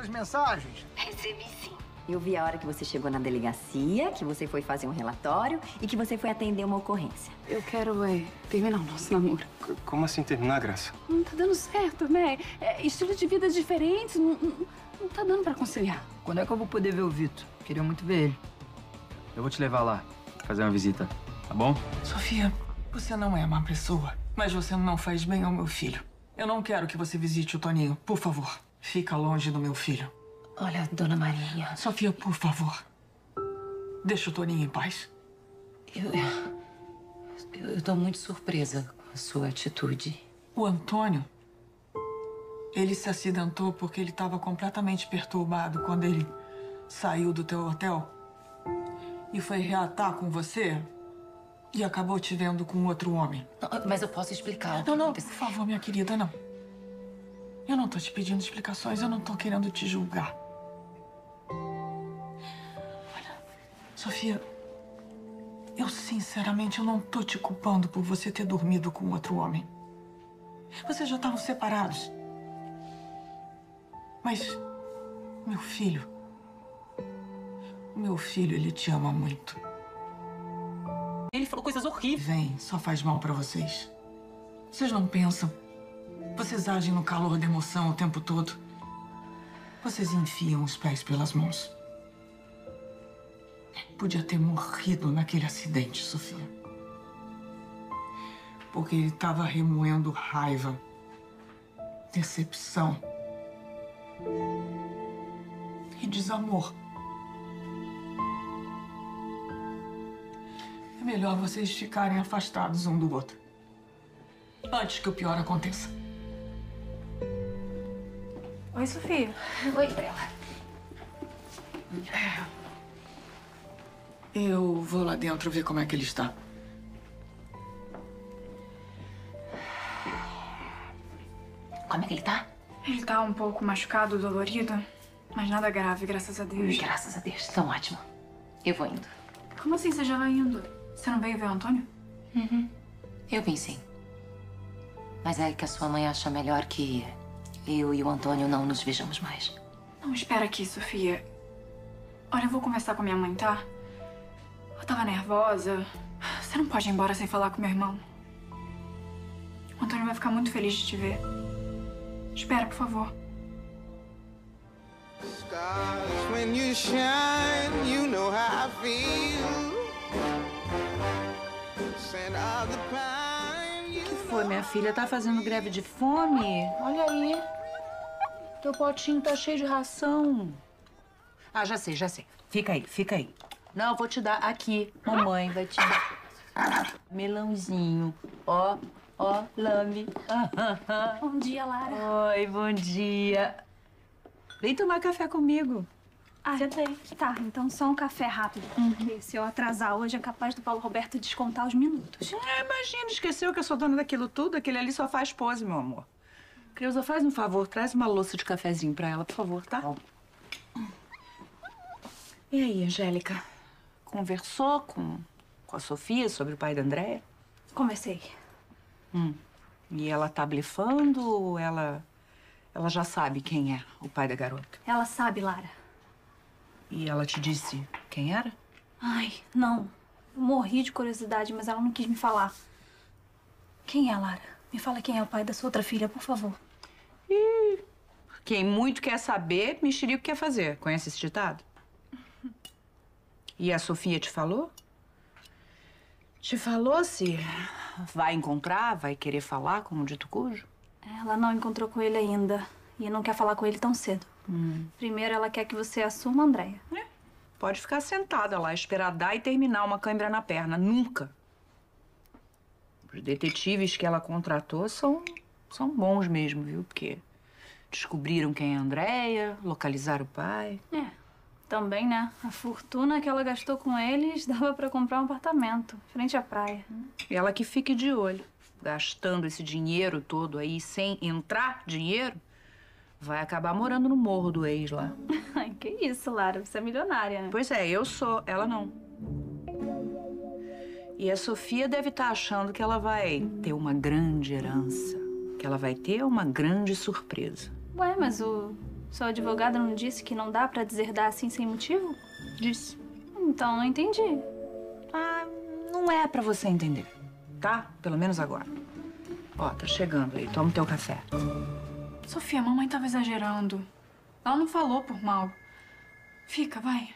outras mensagens? Recebi sim. Eu vi a hora que você chegou na delegacia, que você foi fazer um relatório e que você foi atender uma ocorrência. Eu quero é, terminar o nosso namoro. C como assim terminar, Graça? Não tá dando certo, né? É, estilo de vida diferentes, não, não, não tá dando pra conciliar. Quando é que eu vou poder ver o Vitor? Queria muito ver ele. Eu vou te levar lá, fazer uma visita, tá bom? Sofia, você não é má pessoa, mas você não faz bem ao meu filho. Eu não quero que você visite o Toninho. Por favor, fica longe do meu filho. Olha, dona Maria. Sofia, por favor. Deixa o Toninho em paz. Eu, eu, eu tô muito surpresa com a sua atitude. O Antônio, ele se acidentou porque ele estava completamente perturbado quando ele saiu do teu hotel e foi reatar com você e acabou te vendo com outro homem. Não, mas eu posso explicar. Não, não, por favor, minha querida, não. Eu não tô te pedindo explicações, eu não tô querendo te julgar. Olha, Sofia, eu sinceramente eu não tô te culpando por você ter dormido com outro homem. Vocês já estavam separados. Mas meu filho, meu filho, ele te ama muito. Ele falou coisas horríveis. Vem, só faz mal pra vocês. Vocês não pensam. Vocês agem no calor da emoção o tempo todo. Vocês enfiam os pés pelas mãos. Podia ter morrido naquele acidente, Sofia. Porque ele estava remoendo raiva, decepção e desamor. É melhor vocês ficarem afastados um do outro. Antes que o pior aconteça. Oi, Sofia. Oi, Bela. Eu vou lá dentro ver como é que ele está. Como é que ele tá? Ele tá um pouco machucado, dolorido, mas nada grave, graças a Deus. Graças a Deus. Tão ótimo. Eu vou indo. Como assim você já vai indo? Você não veio ver o Antônio? Uhum. Eu vim sim. Mas é que a sua mãe acha melhor que eu e o Antônio não nos vejamos mais. Não, espera aqui, Sofia. Olha, eu vou conversar com a minha mãe, tá? Eu tava nervosa. Você não pode ir embora sem falar com meu irmão. O Antônio vai ficar muito feliz de te ver. Espera, por favor. Stars, when you shine, you know how I feel. Scent of the que foi, minha filha? Tá fazendo greve de fome? Olha aí. Teu potinho tá cheio de ração. Ah, já sei, já sei. Fica aí, fica aí. Não, eu vou te dar aqui. Mamãe vai te dar. Melãozinho. Ó, ó, lambe. Bom dia, Lara. Oi, bom dia. Vem tomar café comigo. Ah, Senta aí. tá. Então só um café rápido. Porque se eu atrasar hoje, é capaz do Paulo Roberto descontar os minutos. Ah, imagina, esqueceu que eu sou dona daquilo tudo? Aquele ali só faz pose, meu amor. Creuza, faz um favor, traz uma louça de cafezinho pra ela, por favor, tá? E aí, Angélica? Conversou com, com a Sofia sobre o pai da Andréia? Conversei. Hum. E ela tá blefando ou ela... Ela já sabe quem é o pai da garota? Ela sabe, Lara. E ela te disse quem era? Ai, não. Eu morri de curiosidade, mas ela não quis me falar. Quem é, Lara? Me fala quem é o pai da sua outra filha, por favor. Ih, quem muito quer saber, mexerico quer fazer. Conhece esse ditado? E a Sofia te falou? Te falou se vai encontrar, vai querer falar com o dito cujo? Ela não encontrou com ele ainda. E não quer falar com ele tão cedo. Primeiro, ela quer que você assuma a Andréia. Pode ficar sentada lá, esperar dar e terminar uma câimbra na perna. Nunca. Os detetives que ela contratou são, são bons mesmo, viu? Porque descobriram quem é a Andréia, localizaram o pai. É. Também, né? A fortuna que ela gastou com eles dava pra comprar um apartamento, frente à praia. E ela que fique de olho. Gastando esse dinheiro todo aí sem entrar dinheiro, vai acabar morando no morro do ex lá. Ai, que isso, Lara. Você é milionária, né? Pois é, eu sou, ela não. E a Sofia deve estar achando que ela vai ter uma grande herança. Que ela vai ter uma grande surpresa. Ué, mas o Sua advogada não disse que não dá pra deserdar assim sem motivo? Disse. Então não entendi. Ah, não é pra você entender, tá? Pelo menos agora. Ó, tá chegando aí. Toma o teu café. Sofia, a mamãe tava exagerando. Ela não falou por mal. Fica, vai.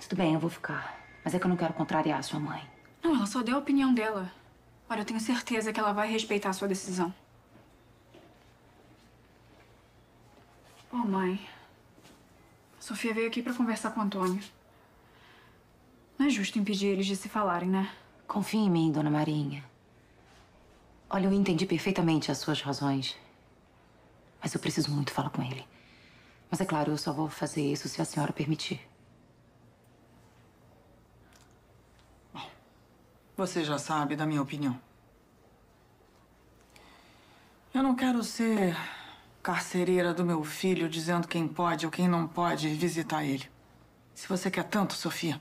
Tudo bem, eu vou ficar. Mas é que eu não quero contrariar a sua mãe. Não, ela só deu a opinião dela. Olha, eu tenho certeza que ela vai respeitar a sua decisão. Ô, mãe. A Sofia veio aqui pra conversar com o Antônio. Não é justo impedir eles de se falarem, né? Confie em mim, dona Marinha. Olha, eu entendi perfeitamente as suas razões. Mas eu preciso muito falar com ele. Mas é claro, eu só vou fazer isso se a senhora permitir. Você já sabe da minha opinião. Eu não quero ser carcereira do meu filho dizendo quem pode ou quem não pode visitar ele. Se você quer tanto, Sofia,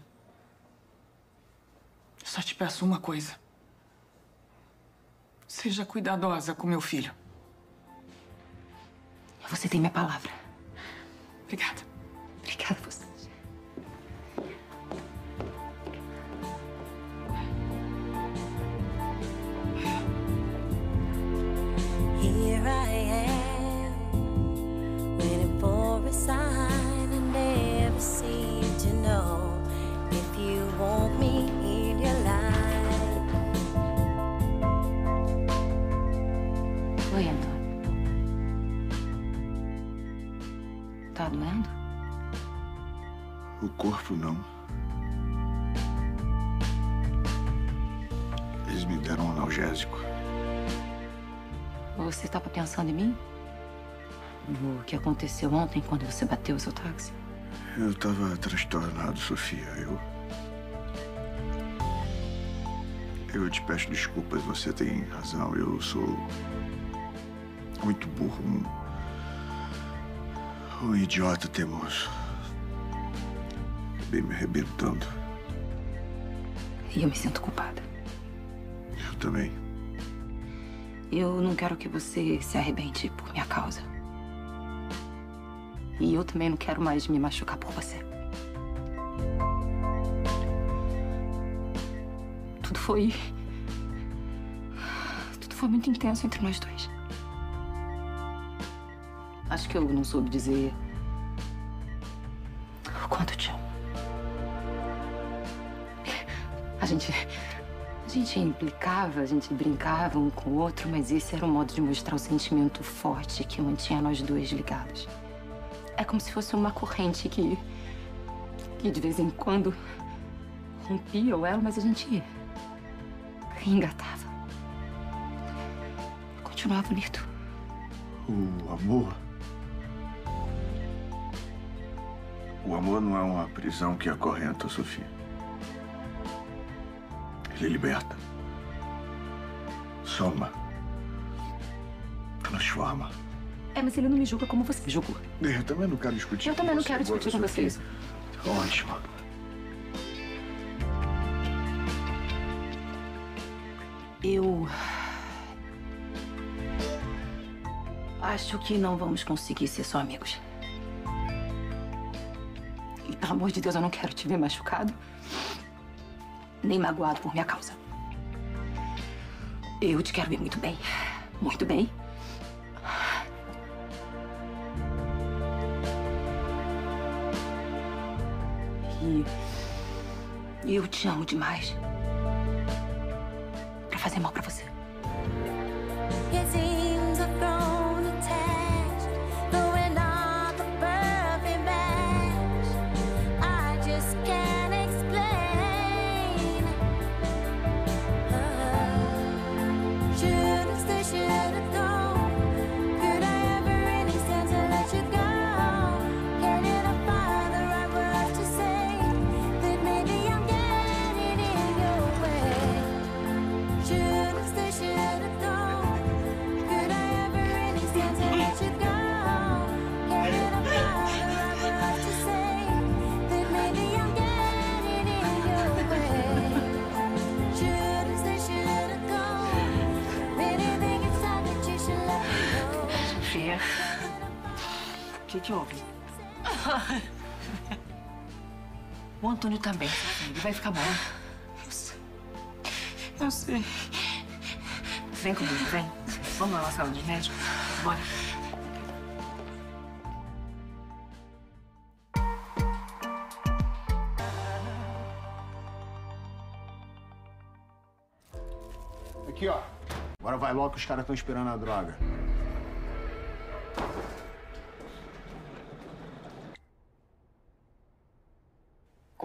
só te peço uma coisa. Seja cuidadosa com meu filho. Você tem minha palavra. Obrigada. Obrigada a você. Here I am, waiting for a sign. O corpo não. Eles me deram um analgésico. Você estava pensando em mim? No que aconteceu ontem quando você bateu o seu táxi? Eu estava transtornado, Sofia. Eu. Eu te peço desculpas, você tem razão. Eu sou. muito burro. Um, um idiota teimoso. Acabei me arrebentando. E eu me sinto culpada. Eu também. Eu não quero que você se arrebente por minha causa. E eu também não quero mais me machucar por você. Tudo foi. Tudo foi muito intenso entre nós dois. Acho que eu não soube dizer. o quanto te gente. A gente implicava, a gente brincava um com o outro, mas esse era um modo de mostrar o sentimento forte que mantinha nós dois ligados. É como se fosse uma corrente que. que de vez em quando rompia o elo, mas a gente. engatava. Continuava bonito. O amor. O amor não é uma prisão que acorrenta, Sofia. Ele liberta. Soma. Transforma. É, mas ele não me julga como você me julgou. Eu também não quero discutir Eu também não quero discutir com agora, você Sofia. isso. Ótimo. Eu. Acho que não vamos conseguir ser só amigos. E pelo amor de Deus, eu não quero te ver machucado, nem magoado por minha causa. Eu te quero ver muito bem. Muito bem. E eu te amo demais. Pra fazer mal pra você. Que que houve? O Antônio também, ele vai ficar bom. Eu sei. Eu sei. Vem comigo, vem. Vamos lá na sala de médico? Bora. Aqui, ó. Agora vai logo que os caras estão esperando a droga.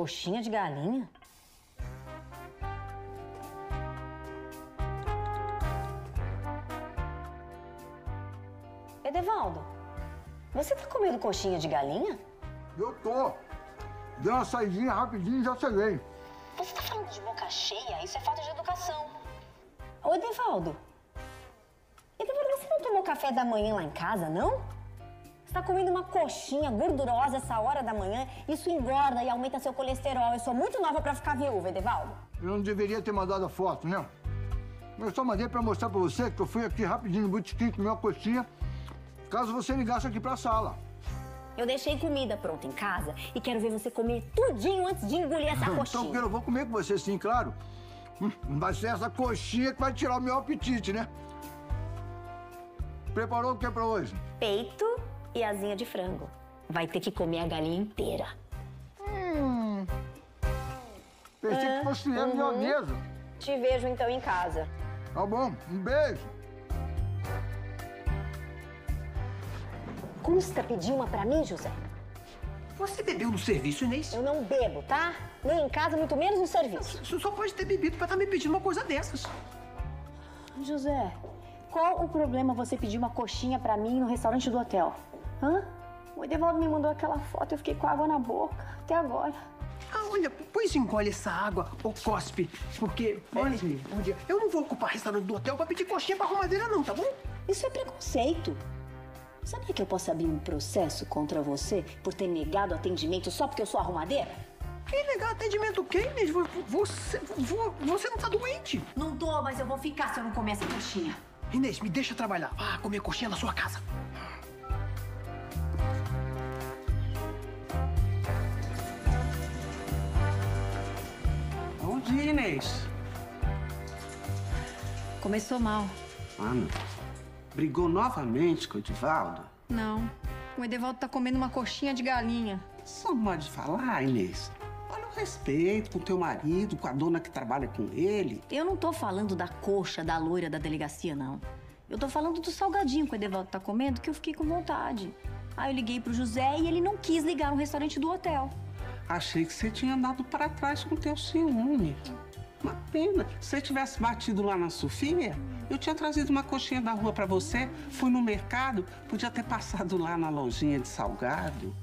Coxinha de galinha? Edevaldo, você tá comendo coxinha de galinha? Eu tô. Dei uma saidinha rapidinho e já cheguei. Você tá falando de boca cheia? Isso é falta de educação. Ô, Edevaldo. Edevaldo, você não tomou café da manhã lá em casa, não? Você tá comendo uma coxinha gordurosa essa hora da manhã. Isso engorda e aumenta seu colesterol. Eu sou muito nova pra ficar viúva, Edevaldo. Eu não deveria ter mandado a foto, né? Eu só mandei pra mostrar pra você que eu fui aqui rapidinho no botequim comer uma coxinha, caso você ligasse aqui pra sala. Eu deixei comida pronta em casa e quero ver você comer tudinho antes de engolir essa coxinha. Então, eu vou comer com você sim, claro. Hum, Vai ser essa coxinha que vai tirar o meu apetite, né? Preparou o que pra hoje? Peito e asinha de frango. Vai ter que comer a galinha inteira. Hum. Pensei É, que fosse filé uhum. milanesa. Te vejo então em casa. Tá bom, um beijo. Custa pedir uma pra mim, José? Você bebeu no serviço, Inês? Eu não bebo, tá? Nem em casa, muito menos no serviço. Você só pode ter bebido pra estar me pedindo uma coisa dessas. José, qual o problema você pedir uma coxinha pra mim no restaurante do hotel? Hã? O Edevaldo me mandou aquela foto, eu fiquei com água na boca, até agora. Ah, olha, pois engole essa água ou cospe, porque, olha, olha, eu não vou ocupar restaurante do hotel pra pedir coxinha pra arrumadeira não, tá bom? Isso é preconceito. Sabia que eu posso abrir um processo contra você por ter negado atendimento só porque eu sou arrumadeira? Quem negar atendimento o quê, Inês? Vo- Você, vo- você não tá doente. Não tô, mas eu vou ficar se eu não comer essa coxinha. Inês, me deixa trabalhar. Ah, comer coxinha na sua casa. Dia, Inês. Começou mal. Ana, brigou novamente com o Edivaldo? Não. O Edevaldo tá comendo uma coxinha de galinha. Só não pode falar, Inês. Olha o respeito com teu marido, com a dona que trabalha com ele. Eu não tô falando da coxa da loira da delegacia, não. Eu tô falando do salgadinho que o Edevaldo tá comendo, que eu fiquei com vontade. Aí eu liguei pro José e ele não quis ligar no restaurante do hotel. Achei que você tinha andado para trás com teu ciúme. Uma pena. Se você tivesse batido lá na Sofia, eu tinha trazido uma coxinha da rua para você. Fui no mercado, podia ter passado lá na lojinha de salgado.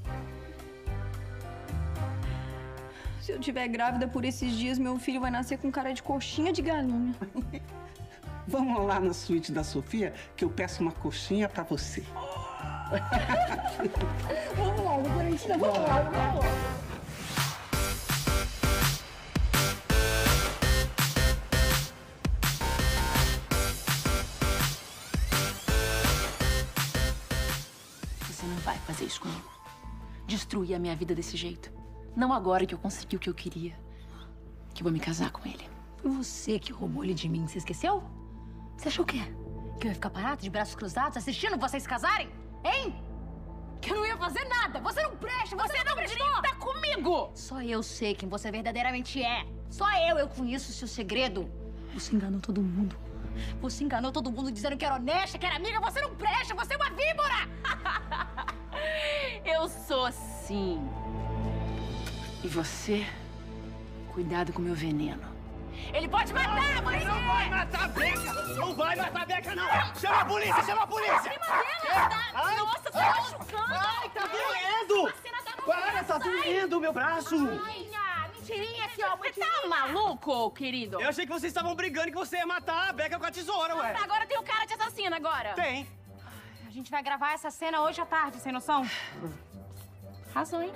Se eu tiver grávida por esses dias, meu filho vai nascer com cara de coxinha de galinha. Vamos lá na suíte da Sofia, que eu peço uma coxinha para você. Vamos lá, vamos lá, vamos lá. Não isso comigo. Destruir a minha vida desse jeito. Não agora que eu consegui o que eu queria. Que eu vou me casar com ele. Foi você que roubou ele de mim, você esqueceu? Você achou o quê? Que eu ia ficar parado de braços cruzados assistindo vocês casarem? Hein? Que eu não ia fazer nada! Você não presta! Você, Você não grita comigo! Só eu sei quem você verdadeiramente é! Só eu, eu conheço o seu segredo! Você enganou todo mundo! Você enganou todo mundo dizendo que era honesta, que era amiga! Você não presta! Você é uma víbora! Eu sou sim. E você? Cuidado com o meu veneno. Ele pode matar você! Não vai matar a Beca! Não vai matar a Beca, não! Chama a polícia, chama a polícia! Ai, Nossa, tá ai, machucando! Ai, tá doendo! Tá Para, tá doendo o meu braço! Ai, mentirinha aqui, ó. Você tá maluco, querido? Eu achei que vocês estavam brigando que você ia matar a Beca com a tesoura, ué! Agora tem o cara de assassino agora. Tem! A gente vai gravar essa cena hoje à tarde, sem noção? Arrasou, hein?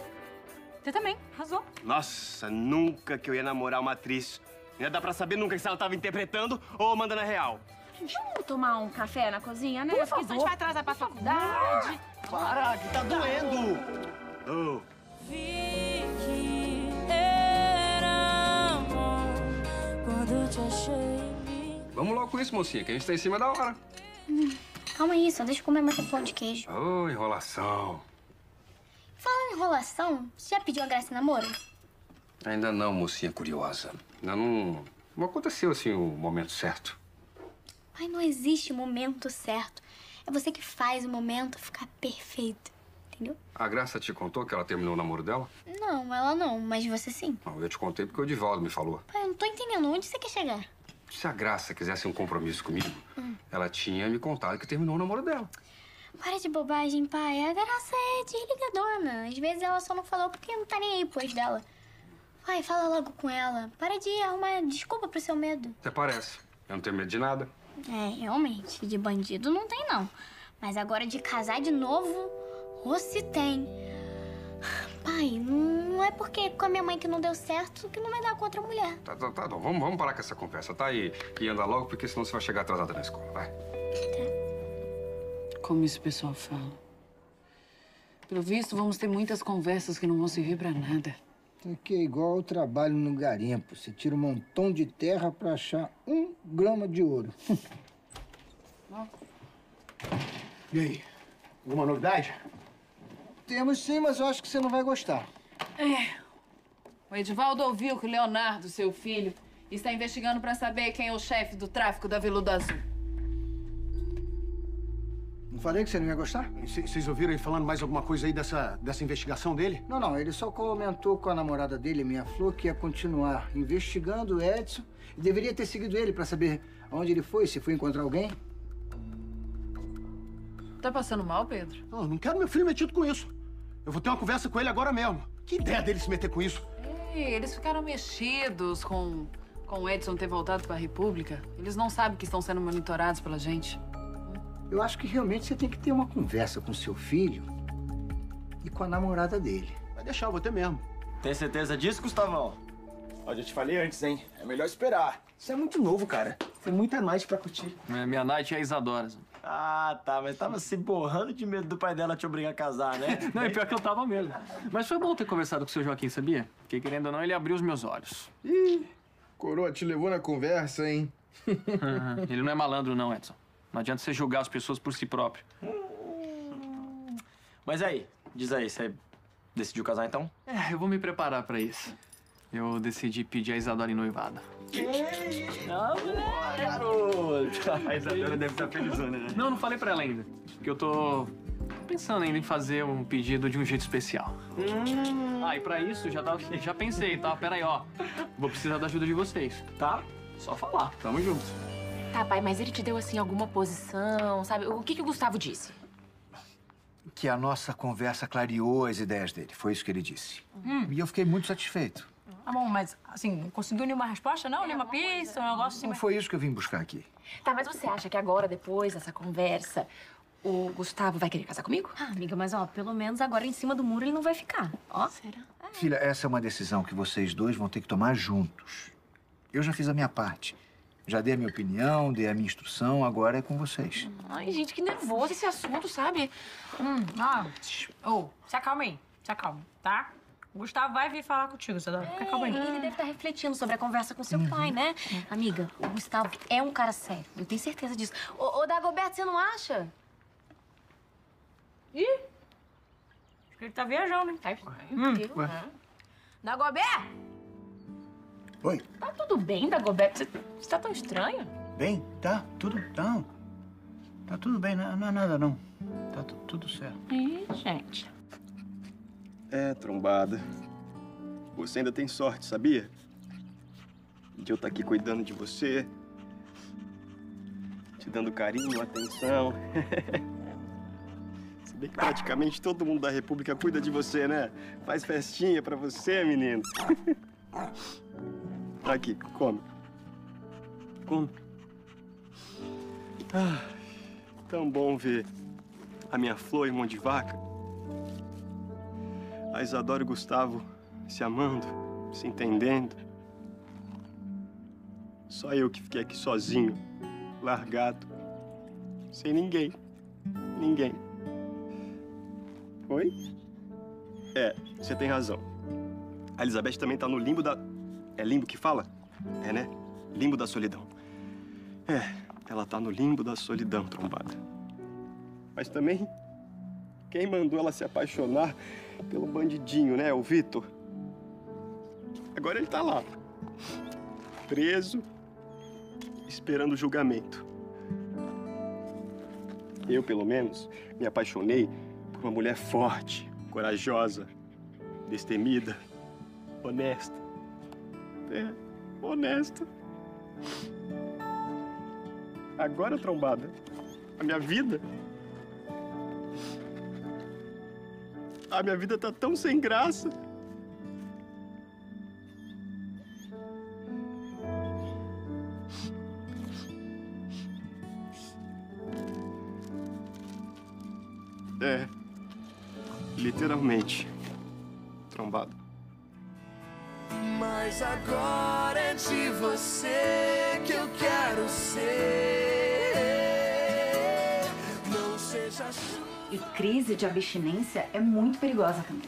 Você também, arrasou. Nossa, nunca que eu ia namorar uma atriz. Não ia dar pra saber nunca se ela tava interpretando ou mandando a real. Vamos tomar um café na cozinha, né? Por Porque senão a gente favor. vai atrasar pra faculdade. Para, que tá doendo! Ô, Vi que era amor quando te achei. Vamos logo com isso, mocinha, que a gente tá em cima da hora. Calma aí, só deixa eu comer mais um pão de queijo. Ô, enrolação. Falando em enrolação, você já pediu a Graça em namoro? Ainda não, mocinha curiosa. Ainda não, não aconteceu, assim, o momento certo. Ai, não existe momento certo. É você que faz o momento ficar perfeito. Entendeu? A Graça te contou que ela terminou o namoro dela? Não, ela não, mas você sim. Não, eu te contei porque o Divaldo me falou. Pai, eu não tô entendendo. Onde você quer chegar? Se a Graça quisesse um compromisso comigo, Hum. ela tinha me contado que terminou o namoro dela. Para de bobagem, pai. A Graça é desligadona. Às vezes ela só não falou porque não tá nem aí pois dela. Vai, fala logo com ela. Para de arrumar desculpa pro seu medo. Até parece. Eu não tenho medo de nada. É, realmente, de bandido não tem, não. Mas agora de casar de novo, ou se tem. Pai, não é porque com a minha mãe que não deu certo que não vai dar com outra mulher. Tá, tá, tá. Não, vamos, vamos parar com essa conversa, tá? E, e anda logo, porque senão você vai chegar atrasada na escola, vai. Como isso o pessoal fala. Pelo visto, vamos ter muitas conversas que não vão servir pra nada. Aqui é igual ao trabalho no garimpo. Você tira um montão de terra pra achar um grama de ouro. E aí? Alguma novidade? Temos sim, mas eu acho que você não vai gostar. É. O Edivaldo ouviu que o Leonardo, seu filho, está investigando pra saber quem é o chefe do tráfico da Veludo Azul. Não falei que você não ia gostar? Vocês ouviram ele falando mais alguma coisa aí dessa, dessa investigação dele? Não, não. Ele só comentou com a namorada dele, minha Flor, que ia continuar investigando o Edson e deveria ter seguido ele pra saber aonde ele foi, se foi encontrar alguém. Tá passando mal, Pedro? Não, não quero meu filho metido com isso. Eu vou ter uma conversa com ele agora mesmo. Que ideia dele se meter com isso? Ei, eles ficaram mexidos com, com o Edson ter voltado pra República. Eles não sabem que estão sendo monitorados pela gente. Eu acho que realmente você tem que ter uma conversa com seu filho e com a namorada dele. Vai deixar, eu vou ter mesmo. Tem certeza disso, Gustavão? Ó, já te falei antes, hein? É melhor esperar. Você é muito novo, cara. Tem muita night pra curtir. É, minha night é a Isadora. Ah, tá. Mas tava se borrando de medo do pai dela te obrigar a casar, né? Não, é pior que eu tava mesmo. Mas foi bom ter conversado com o seu Joaquim, sabia? Porque, querendo ou não, ele abriu os meus olhos. Ih, coroa te levou na conversa, hein? ele não é malandro, não, Edson. Não adianta você julgar as pessoas por si próprio. Mas aí, diz aí, você decidiu casar então? É, eu vou me preparar pra isso. Eu decidi pedir a Isadora em noivado. A Isadora deve estar felizona, né? Não, não falei pra ela ainda. Porque eu tô pensando ainda em fazer um pedido de um jeito especial. Ah, e pra isso já, tá, já pensei, tá? Pera aí, ó. Vou precisar da ajuda de vocês. Tá? Só falar. Tamo junto. Tá, pai, mas ele te deu, assim, alguma posição, sabe? O que, que o Gustavo disse? Que a nossa conversa clareou as ideias dele. Foi isso que ele disse. E eu fiquei muito satisfeito. Tá bom, mas assim, não conseguiu nenhuma resposta, não? Nenhuma pista, um negócio assim. Não foi isso que eu vim buscar aqui. Tá, mas você acha que agora, depois dessa conversa, o Gustavo vai querer casar comigo? Ah, amiga, mas ó, pelo menos agora em cima do muro ele não vai ficar. Ó. Será? Filha, essa é uma decisão que vocês dois vão ter que tomar juntos. Eu já fiz a minha parte. Já dei a minha opinião, dei a minha instrução, agora é com vocês. Ai, gente, que nervoso esse assunto, sabe? Hum, ah, ô, se acalma aí, se acalma, tá? O Gustavo vai vir falar contigo, você fica calma aí. Ele deve estar refletindo sobre a conversa com seu pai, né? Amiga, o Gustavo é um cara sério. Eu tenho certeza disso. Ô, ô Dagoberto, você não acha? Ih! Acho que ele tá viajando, hein? Hum, ué. Dagoberto! Oi. Tá tudo bem, Dagoberto? Você, você tá tão estranho? Bem, tá, tudo, tá. Tá tudo bem, não, não é nada não. Tá tu- tudo certo. Ih, gente. É, trombada. Você ainda tem sorte, sabia? De eu estar aqui cuidando de você. Te dando carinho, atenção. Se bem que praticamente todo mundo da República cuida de você, né? Faz festinha pra você, menino. Aqui, come. Come. Ah, tão bom ver a minha flor e mão de vaca. A Isadora e o Gustavo se amando, se entendendo. Só eu que fiquei aqui sozinho, largado, sem ninguém. Ninguém. Oi? É, você tem razão. A Elizabeth também tá no limbo da. É limbo que fala? É, né? Limbo da solidão. É, ela tá no limbo da solidão, trombada. Mas também, quem mandou ela se apaixonar pelo bandidinho, né? O Vitor. Agora ele tá lá, preso, esperando o julgamento. Eu, pelo menos, me apaixonei por uma mulher forte, corajosa, destemida, honesta. É, honesta. Agora, trombada, a minha vida. Minha vida tá tão sem graça. De abstinência é muito perigosa também.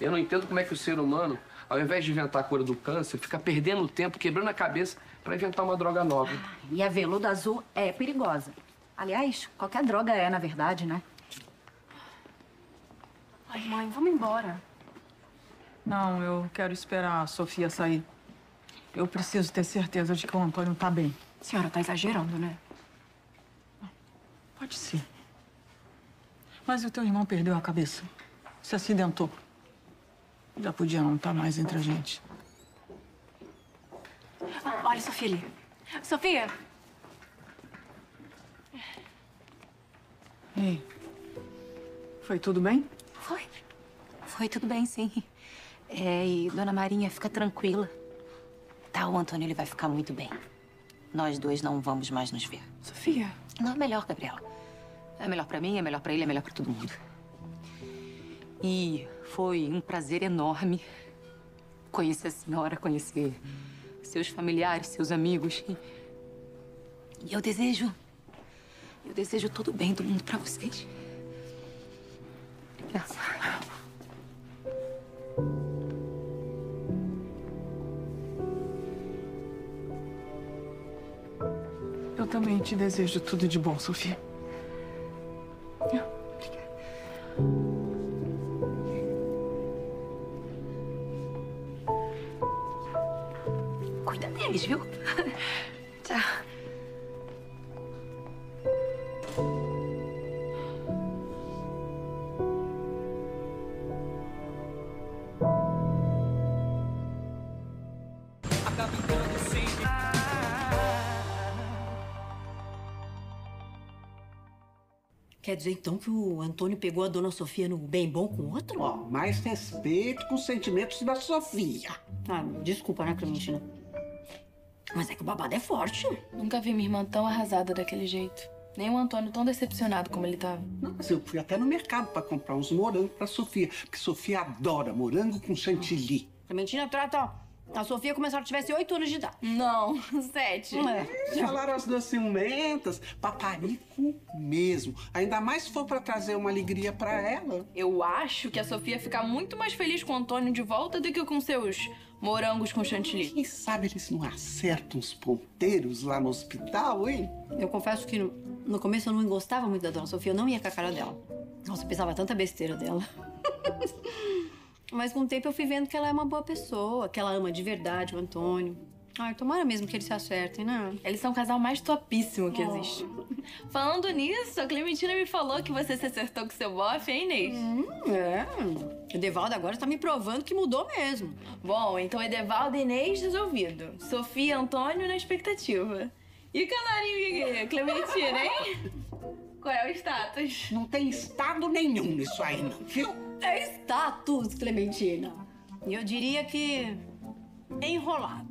Eu não entendo como é que o ser humano, ao invés de inventar a cura do câncer, fica perdendo tempo, quebrando a cabeça pra inventar uma droga nova. E a veludo azul é perigosa. Aliás, qualquer droga é, na verdade, né? Ai, mãe, vamos embora. Não, eu quero esperar a Sofia sair. Eu preciso ter certeza de que o Antônio tá bem. A senhora tá exagerando, né? Pode ser. Mas o teu irmão perdeu a cabeça. Se acidentou. Já podia não estar mais entre a gente. Ah, olha, Sofia ali. Sofia! Ei, foi tudo bem? Foi. Foi tudo bem, sim. É, e Dona Marinha, fica tranquila. Tá, o Antônio ele vai ficar muito bem. Nós dois não vamos mais nos ver. Sofia. Não, é melhor, Gabriela. É melhor pra mim, é melhor pra ele, é melhor pra todo mundo. E foi um prazer enorme conhecer a senhora, conhecer seus familiares, seus amigos. E, e eu desejo. Eu desejo todo o bem do mundo pra vocês. Obrigada. Eu também te desejo tudo de bom, Sofia. Quer dizer, então, que o Antônio pegou a dona Sofia no bem bom com outro? Ó, mais respeito com os sentimentos da Sofia. Ah, desculpa, né, Clementina? Mas é que o babado é forte. Nunca vi minha irmã tão arrasada daquele jeito. Nem o Antônio tão decepcionado como ele tava. Não, mas eu fui até no mercado pra comprar uns morangos pra Sofia, porque Sofia adora morango com chantilly. Clementina, trata, ó. A Sofia começou ela tivesse oito anos de idade. Não, sete. É, falaram as duas ciumentas, paparico mesmo. Ainda mais se for pra trazer uma alegria pra ela. Eu acho que a Sofia fica muito mais feliz com o Antônio de volta do que com seus morangos com chantilly. Quem sabe eles não acertam os ponteiros lá no hospital, hein? Eu confesso que no, no começo eu não gostava muito da dona Sofia, eu não ia com a cara dela. Nossa, eu pensava tanta besteira dela. Mas com o tempo eu fui vendo que ela é uma boa pessoa, que ela ama de verdade o Antônio. Ai, tomara mesmo que eles se acertem, né? Eles são o casal mais topíssimo que existe. Falando nisso, a Clementina me falou que você se acertou com seu bofe, hein, Inês? Hum, é. O Devaldo agora tá me provando que mudou mesmo. Bom, então Edevaldo e Inês resolvido. Sofia e Antônio na expectativa. E o canarinho? Clementina, hein? Qual é o status? Não tem estado nenhum nisso aí, não, viu? É status, Clementina. E eu diria que. enrolado.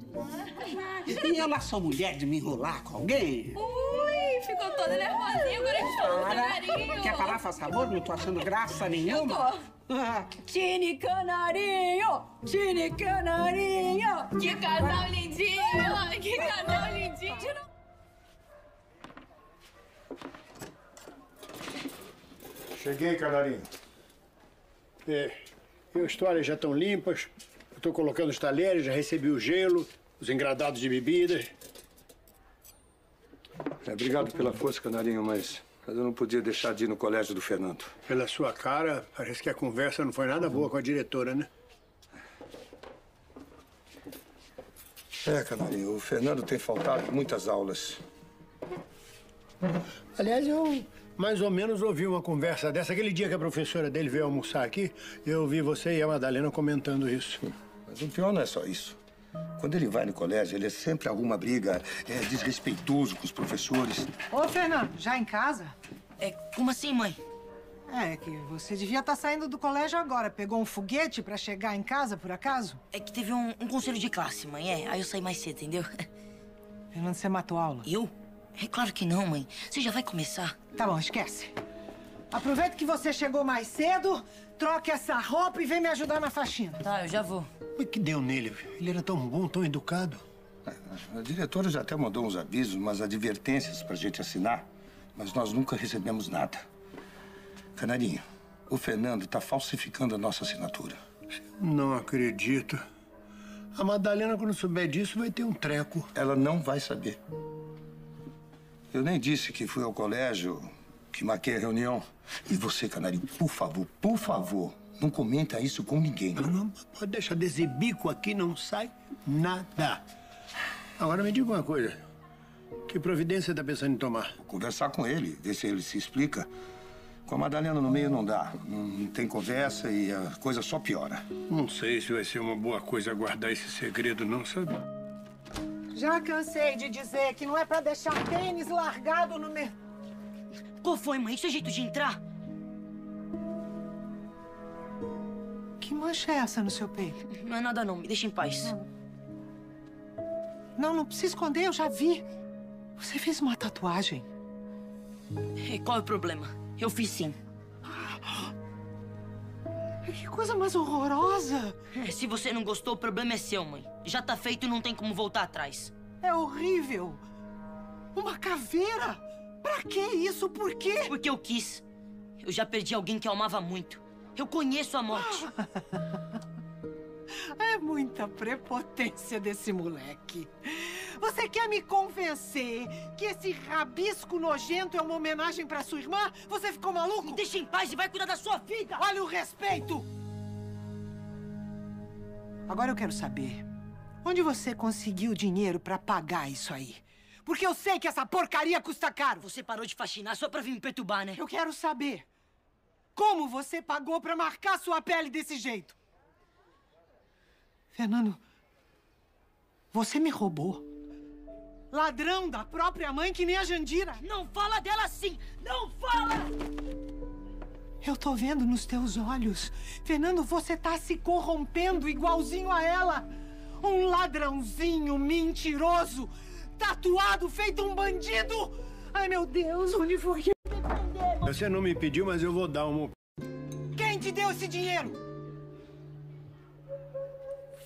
E eu lá sou mulher de me enrolar com alguém? Ui, ficou toda nervosinha, agora canarinho. Quer parar, faz favor? Não tô achando graça nenhuma. Ah, Tine Canarinho! Tine Canarinho! Que casal lindinho! Que casal lindinho! Cheguei, canarinho. É, e as toalhas já estão limpas. Eu estou colocando os talheres, já recebi o gelo, os engradados de bebida. É, obrigado pela força, Canarinho, mas mas eu não podia deixar de ir no colégio do Fernando. Pela sua cara, parece que a conversa não foi nada boa com a diretora, né? É, Canarinho, o Fernando tem faltado muitas aulas. Aliás, eu mais ou menos ouvi uma conversa dessa. Aquele dia que a professora dele veio almoçar aqui, eu ouvi você e a Madalena comentando isso. Mas o pior não é só isso. Quando ele vai no colégio, ele sempre arruma briga, é desrespeitoso com os professores. Ô, Fernando, já em casa? É, como assim, mãe? É que você devia estar saindo do colégio agora. Pegou um foguete pra chegar em casa, por acaso? É que teve um, um conselho de classe, mãe. É, aí eu saí mais cedo, entendeu? Fernando, você matou aula? Eu? É claro que não, mãe. Você já vai começar. Tá bom, esquece. Aproveita que você chegou mais cedo, troque essa roupa e vem me ajudar na faxina. Tá, eu já vou. O que deu nele? Ele era tão bom, tão educado. A diretora já até mandou uns avisos, umas advertências pra gente assinar, mas nós nunca recebemos nada. Canarinho, o Fernando tá falsificando a nossa assinatura. Não acredito. A Madalena, quando souber disso, vai ter um treco. Ela não vai saber. Eu nem disse que fui ao colégio, que marquei a reunião. E você, Canarinho, por favor, por favor, não comenta isso com ninguém. Não, não, pode deixar desse bico aqui, não sai nada. Agora me diga uma coisa. Que providência tá pensando em tomar? Vou conversar com ele, ver se ele se explica. Com a Madalena no meio não dá. Não tem conversa e a coisa só piora. Não sei se vai ser uma boa coisa guardar esse segredo, não, sabe? Já cansei de dizer que não é pra deixar tênis largado no mer... Qual foi, mãe? Isso é jeito de entrar? Que mancha é essa no seu peito? Não é nada não, me deixa em paz. Não, não precisa esconder, eu já vi. Você fez uma tatuagem. E qual é o problema? Eu fiz sim. Coisa mais horrorosa! É, Se você não gostou, o problema é seu, mãe. Já tá feito e não tem como voltar atrás. É horrível! Uma caveira! Pra que isso? Por quê? Porque eu quis. Eu já perdi alguém que eu amava muito. Eu conheço a morte. É muita prepotência desse moleque. Você quer me convencer que esse rabisco nojento é uma homenagem pra sua irmã? Você ficou maluco? Me deixa em paz e vai cuidar da sua vida! Olha o respeito! Agora eu quero saber, onde você conseguiu dinheiro pra pagar isso aí? Porque eu sei que essa porcaria custa caro. Você parou de faxinar só pra vir me perturbar, né? Eu quero saber. Como você pagou pra marcar sua pele desse jeito? Fernando, você me roubou. Ladrão da própria mãe que nem a Jandira. Não fala dela assim! Não fala! Eu tô vendo nos teus olhos. Fernando, você tá se corrompendo igualzinho a ela. Um ladrãozinho mentiroso, tatuado, feito um bandido. Ai, meu Deus, onde foi que... Você não me pediu, mas eu vou dar uma. Quem te deu esse dinheiro?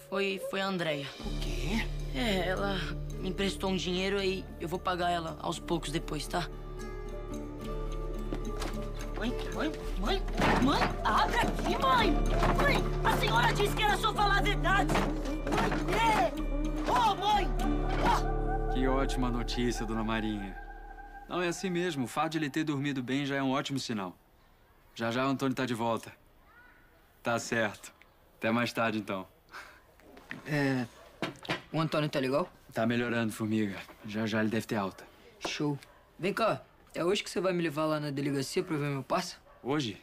Foi, foi a Andrea. O quê? É, ela me emprestou um dinheiro e eu vou pagar ela aos poucos depois, tá? Mãe, mãe, mãe, mãe, abre aqui, mãe! Mãe, a senhora disse que era só falar a verdade! Mãe, é! Ô, mãe! Que ótima notícia, dona Marinha. Não, é assim mesmo. O fato de ele ter dormido bem já é um ótimo sinal. Já já o Antônio tá de volta. Tá certo. Até mais tarde, então. É. O Antônio tá legal? Tá melhorando, formiga. Já já ele deve ter alta. Show. Vem cá, é hoje que você vai me levar lá na delegacia pra ver meu passa? Hoje?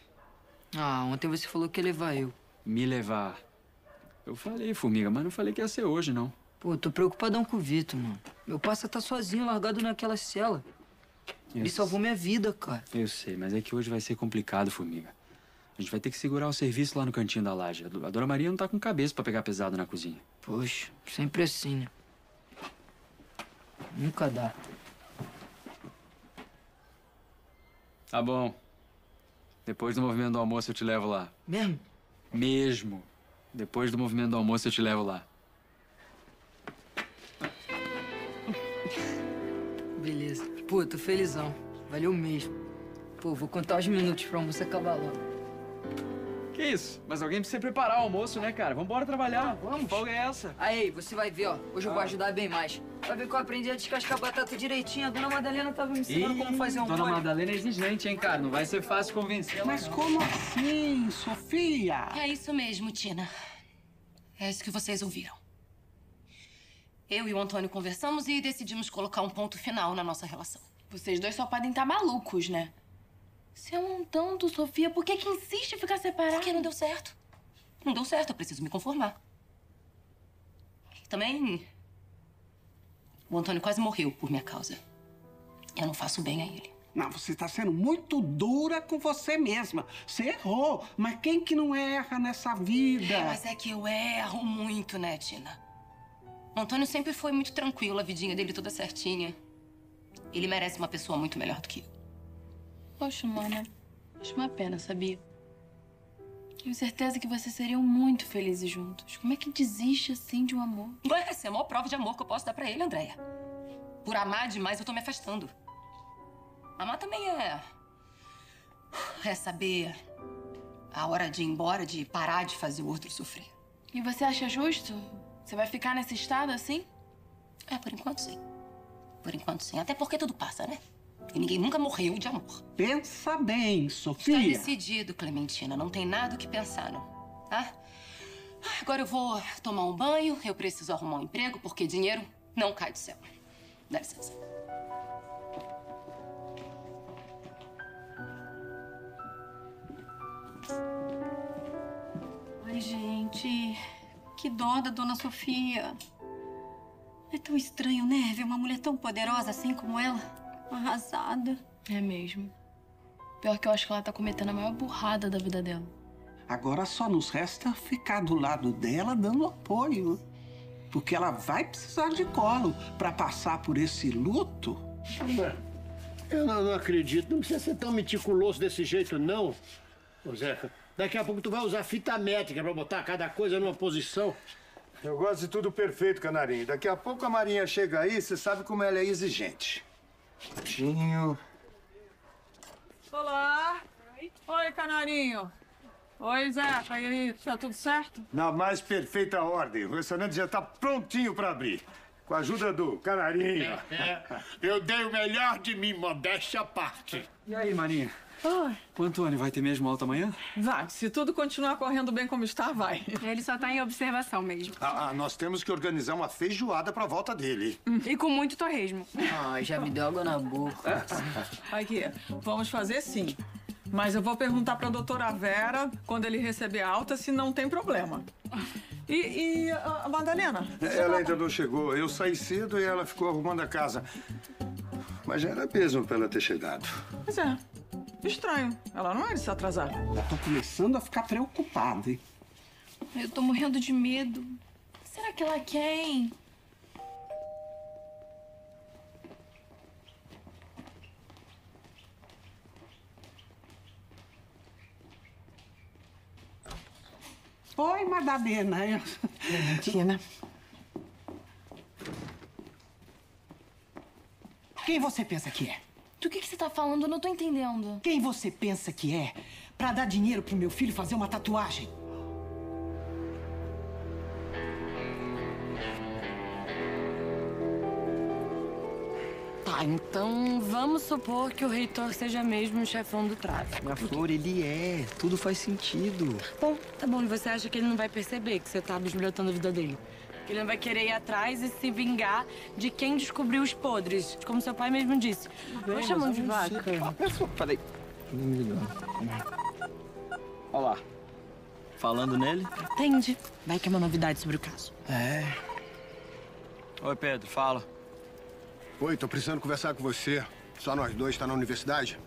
Ah, ontem você falou que ia levar eu. Me levar. Eu falei, formiga, mas não falei que ia ser hoje, não. Pô, tô preocupadão com o Vitor, mano. Meu passa tá sozinho, largado naquela cela. Ele salvou minha vida, cara. Eu sei, mas é que hoje vai ser complicado, formiga. A gente vai ter que segurar o serviço lá no cantinho da laje. A do- a dona Maria não tá com cabeça pra pegar pesado na cozinha. Poxa, sempre assim, né? Nunca dá. Tá bom. Depois do movimento do almoço eu te levo lá. Mesmo? Mesmo. Depois do movimento do almoço eu te levo lá. Beleza. Pô, tô felizão. Valeu mesmo. Pô, vou contar os minutos pra almoço acabar logo. Que Que isso? Mas alguém precisa preparar o almoço, né, cara? Vambora trabalhar. Vamos. Folga é essa? Aí, você vai ver, ó. Hoje eu vou Ah. ajudar bem mais. Vai ver que eu aprendi a descascar batata direitinho. A dona Madalena tava me ensinando como fazer um Dona molho. Madalena é exigente, hein, cara? Não vai ser fácil convencer. Mas como assim, Sofia? É isso mesmo, Tina. É isso que vocês ouviram. Eu e o Antônio conversamos e decidimos colocar um ponto final na nossa relação. Vocês dois só podem estar malucos, né? Se é um tanto, Sofia, por que que insiste em ficar separado? Porque não deu certo. Não deu certo, eu preciso me conformar. Também. O Antônio quase morreu por minha causa. Eu não faço bem a ele. Não, você está sendo muito dura com você mesma. Você errou, mas quem que não erra nessa vida? É, mas é que eu erro muito, né, Tina? O Antônio sempre foi muito tranquilo, a vidinha dele toda certinha. Ele merece uma pessoa muito melhor do que eu. Poxa, mana, acho uma pena, sabia? Tenho certeza que vocês seriam muito felizes juntos. Como é que desiste assim de um amor? Ué, essa é a maior prova de amor que eu posso dar pra ele, Andréia. Por amar demais, eu tô me afastando. Amar também é. É saber a hora de ir embora, de parar de fazer o outro sofrer. E você acha justo? Você vai ficar nesse estado assim? É, por enquanto sim. Por enquanto sim. Até porque tudo passa, né? E ninguém nunca morreu de amor. Pensa bem, Está Sofia. decidido, Clementina. Não tem nada o que pensar, não. Tá? Agora eu vou tomar um banho. Eu preciso arrumar um emprego, porque dinheiro não cai do céu. Dá licença. Ai, gente, que dó da dona Sofia. É tão estranho, né? Ver uma mulher tão poderosa assim como ela, arrasada. É mesmo. Pior que eu acho que ela tá cometendo a maior burrada da vida dela. Agora só nos resta ficar do lado dela dando apoio. Porque ela vai precisar de colo para passar por esse luto. Eu não, não acredito. Não precisa ser tão meticuloso desse jeito, não. Ô, Zeca, daqui a pouco tu vai usar fita métrica pra botar cada coisa numa posição. Eu gosto de tudo perfeito, Canarinho. Daqui a pouco a Marinha chega aí, você sabe como ela é exigente. Tinho. Olá. Oi, Canarinho. Oi, Zeca. E aí, tá tudo certo? Na mais perfeita ordem. O restaurante já tá prontinho pra abrir. Com a ajuda do Canarinho. É, eu dei o melhor de mim, modéstia à parte. E aí, Marinha? Oi. O Antônio vai ter mesmo alta amanhã? Vai. Se tudo continuar correndo bem como está, vai. Ele só tá em observação mesmo. Ah, ah, nós temos que organizar uma feijoada pra volta dele. E com muito torresmo. Ai, já me deu água na boca. Aqui, vamos fazer sim. Mas eu vou perguntar pra doutora Vera, quando ele receber alta, se não tem problema. E, e a a Madalena? Ela ainda não chegou. Eu saí cedo e ela ficou arrumando a casa. Mas já era mesmo pra ela ter chegado. Pois é. Estranho. Ela não é de se atrasar. Já tô começando a ficar preocupado, hein? Eu tô morrendo de medo. Será que ela quer, hein? Oi, Madalena. Clementina. Quem você pensa que é? Do que, que você tá falando? Eu não tô entendendo. Quem você pensa que é pra dar dinheiro pro meu filho fazer uma tatuagem? Tá, então vamos supor que o reitor seja mesmo o chefão do tráfico. Minha flor, ele é. Tudo faz sentido. Bom, tá bom. E você acha que ele não vai perceber que você tá bisbilhotando a vida dele? Que ele não vai querer ir atrás e se vingar de quem descobriu os podres, como seu pai mesmo disse. Não chamando de vaca. Peraí. Olha lá. Falando nele? Entende? Vai que é uma novidade sobre o caso. É. Oi, Pedro, fala. Oi, tô precisando conversar com você. Só nós dois, tá na universidade?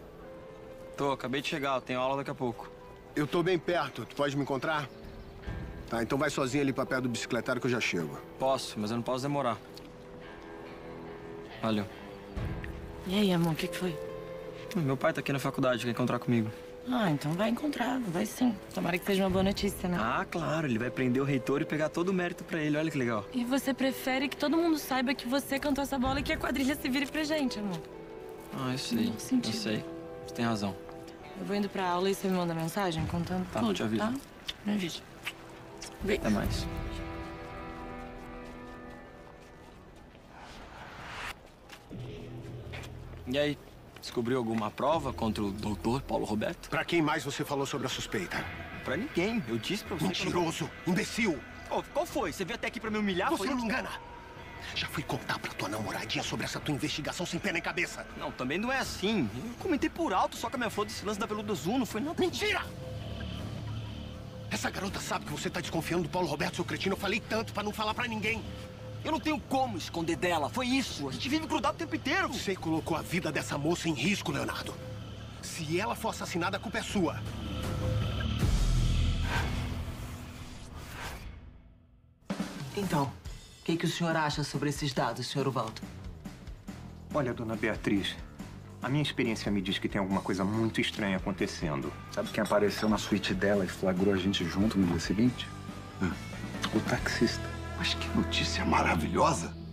Tô, acabei de chegar, eu tenho aula daqui a pouco. Eu tô bem perto, tu pode me encontrar? Tá, então vai sozinho ali pra perto do bicicletário que eu já chego. Posso, mas eu não posso demorar. Valeu. E aí, amor, o que, que foi? Meu pai tá aqui na faculdade, quer encontrar comigo. Ah, então vai encontrar, vai sim. Tomara que seja uma boa notícia, né? Ah, claro, ele vai prender o reitor e pegar todo o mérito pra ele, olha que legal. E você prefere que todo mundo saiba que você cantou essa bola e que a quadrilha se vire pra gente, amor. Ah, eu sei, eu sei. Você tem razão. Eu vou indo pra aula e você me manda mensagem contando Tá, tudo, te aviso. tá? Me avisa. Beijo. Até mais. E aí, descobriu alguma prova contra o doutor Paulo Roberto? Pra quem mais você falou sobre a suspeita? Pra ninguém. Eu disse pra você. Mentiroso, imbecil. Ô, qual foi? Você veio até aqui pra me humilhar? Você foi não me engana. Já fui contar pra tua namoradinha sobre essa tua investigação sem pé nem cabeça. Não, também não é assim. Eu comentei por alto só com a minha flor desse lance da Veludo Azul, não foi nada. Mentira! Essa garota sabe que você tá desconfiando do Paulo Roberto, seu cretino. Eu falei tanto pra não falar pra ninguém. Eu não tenho como esconder dela. Foi isso. A gente vive grudado o tempo inteiro. Você colocou a vida dessa moça em risco, Leonardo. Se ela for assassinada, a culpa é sua. Então, o que, que o senhor acha sobre esses dados, senhor Uvaldo? Olha, dona Beatriz, a minha experiência me diz que tem alguma coisa muito estranha acontecendo. Sabe quem apareceu na suíte dela e flagrou a gente junto no dia seguinte? O taxista. Mas que notícia maravilhosa!